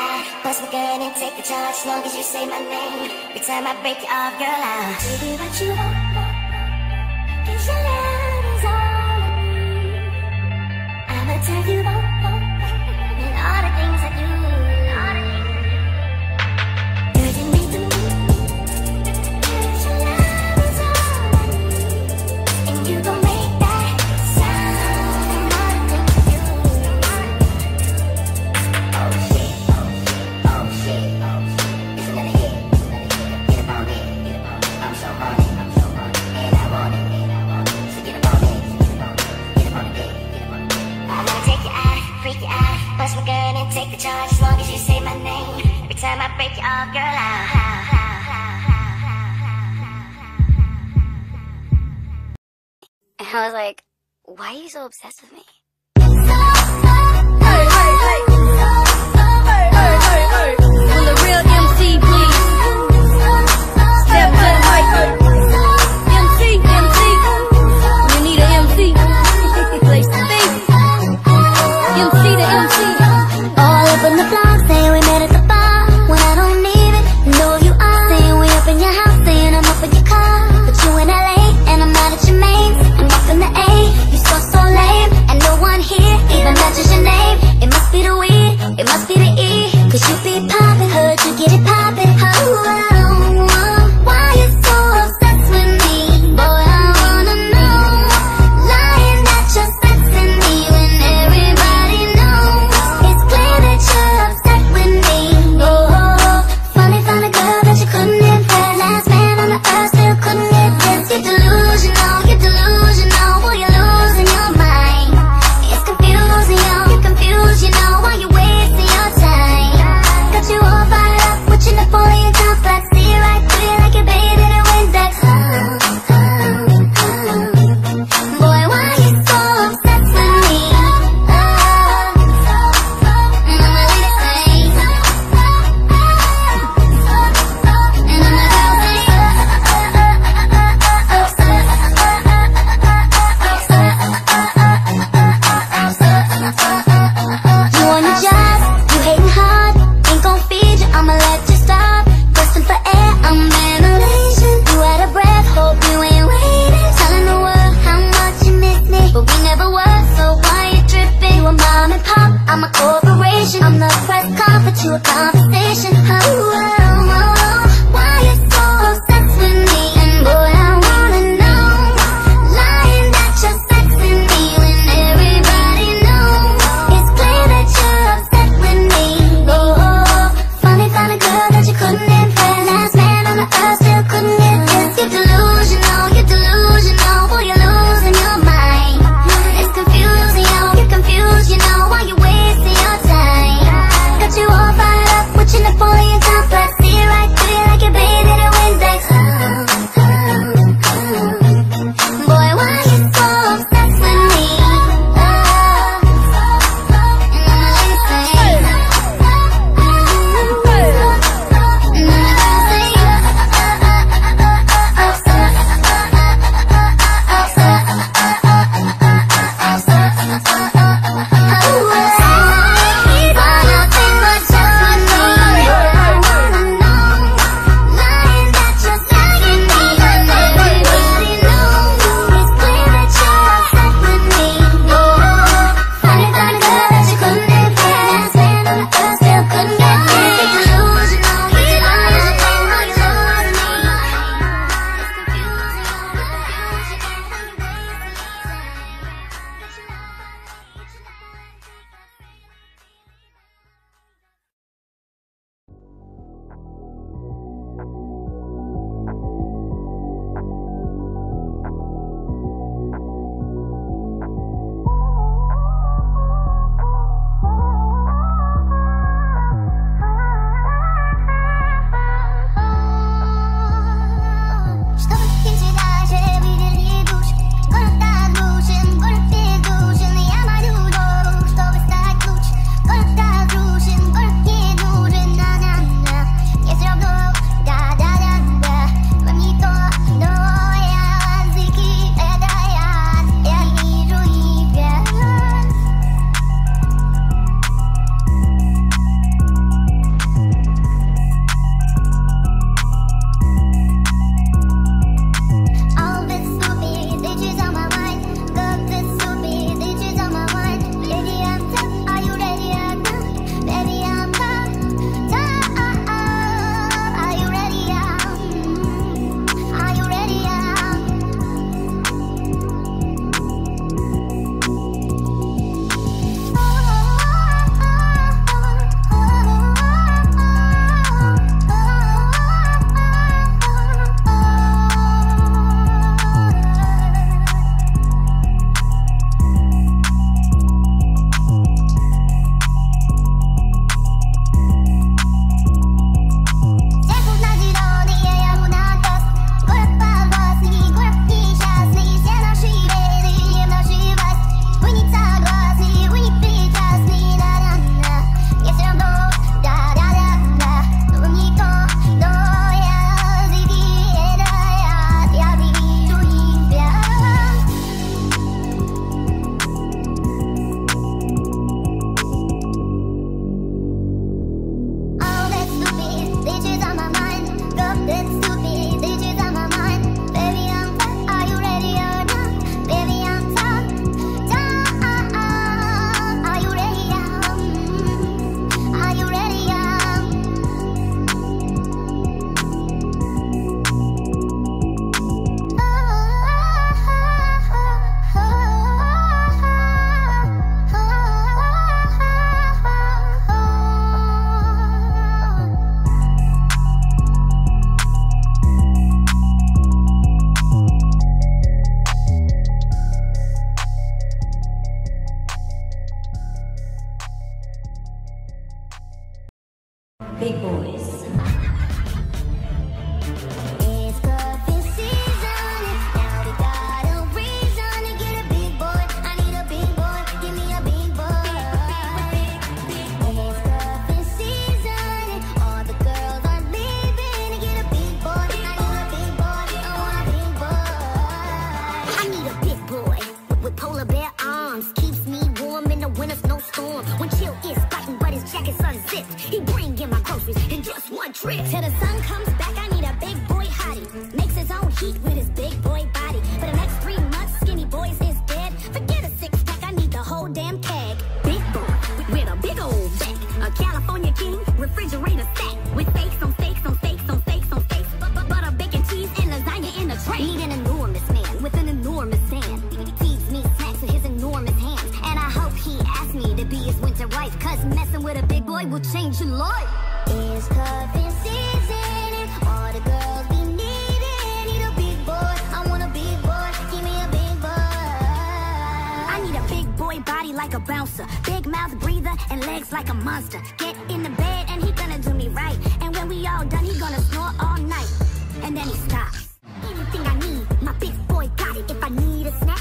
I bust my gun and take the charge. As long as you say my name, every time I break you off, girl, I'll give you what you want. charge as long as you say my name. Every time I break you girl. And I was like, why are you so obsessed with me? boy will change your life. It's cuffing season and all the girls be needing. Need a big boy, I want a big boy, give me a big boy. I need a big boy body like a bouncer, big mouth breather and legs like a monster. Get in the bed and he gonna do me right. And when we all done, he gonna snore all night. And then he stops. Anything I need, my big boy got it. If I need a snack.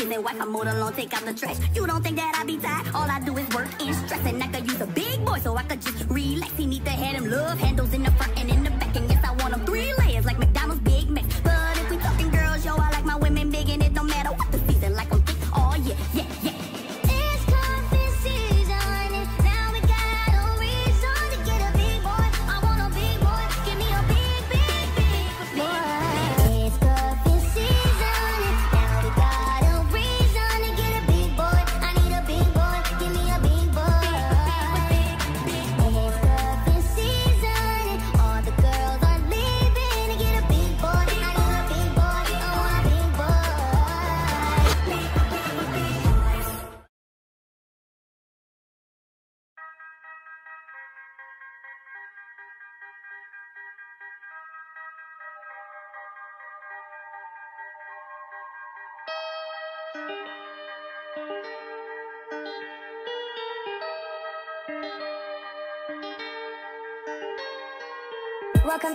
and wife. I'm all alone. take out the trash. You don't think that I be tired? All I do is work and stress, and I could use a big boy so I could just relax. He need to have them love handles in the front and in Welcome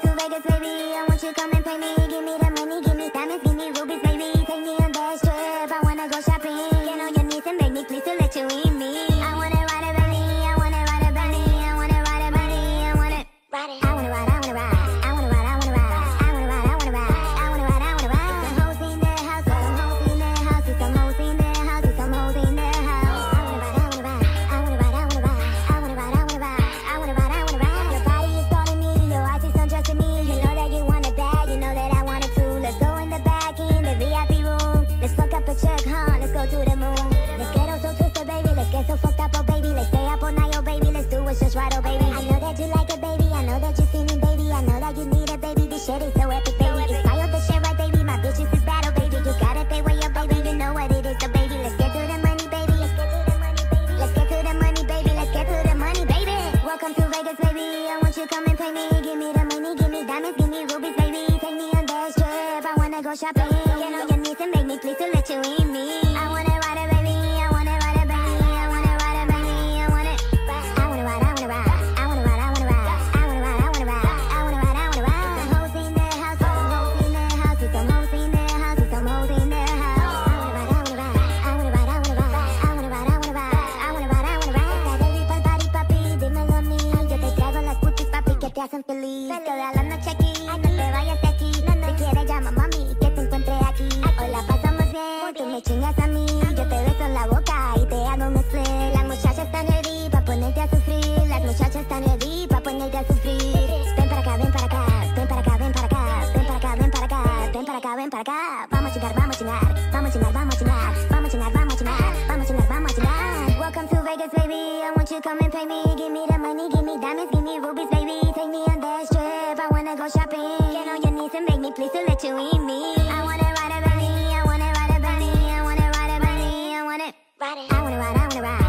to Vegas, baby. I want you come and pay me. Give me the money, give me diamonds, give me rubies, baby. Take me on that trip. I wanna go shopping. Get on your knees and make me please to let you in. ride it. I wanna ride, I wanna ride.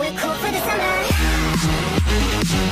We're cool for the summer.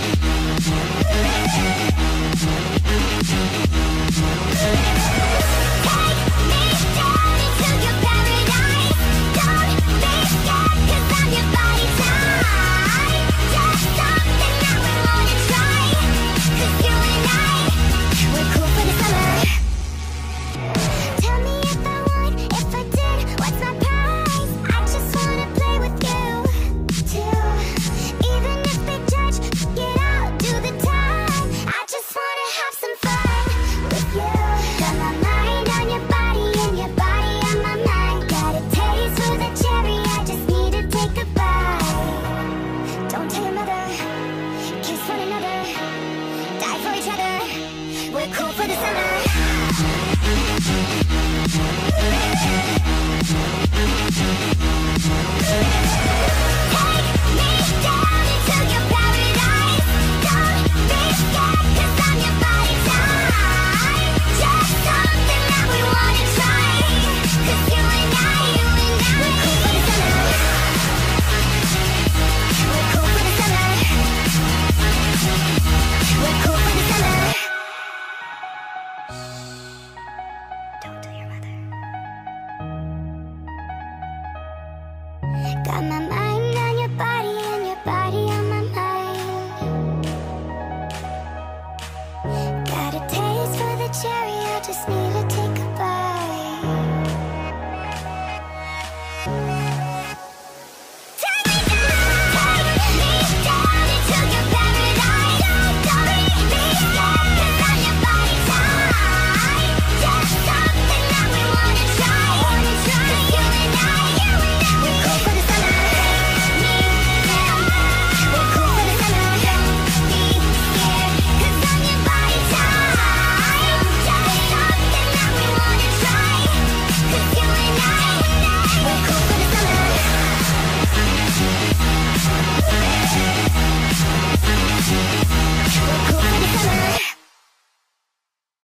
Just need